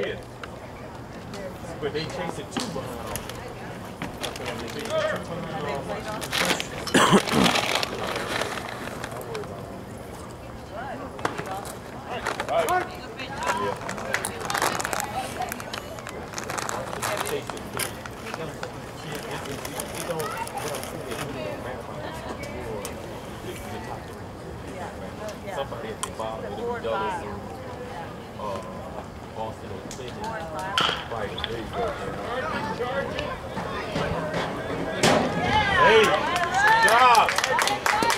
But they chase it two behind. It. Somebody at the bottom, it'll uh, Hey, good job.